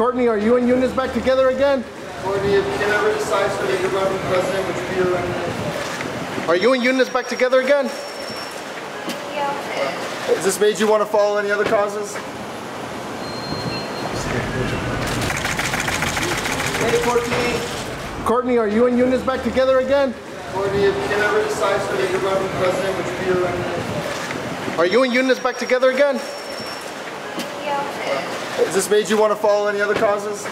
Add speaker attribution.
Speaker 1: Kourtney, are you and Younes back together again?
Speaker 2: Kourtney, if Kim ever decides to make a run president, would you be her running?
Speaker 1: Are you and Younes back together again?
Speaker 2: Has this made you want to follow any other causes? Hey, Kourtney.
Speaker 1: Kourtney, are you and Younes back together again?
Speaker 2: Kourtney, if Kim ever decides to make a run president, would you be her running?
Speaker 1: Are you and Younes back together again?
Speaker 2: Has this made you want to follow any other causes?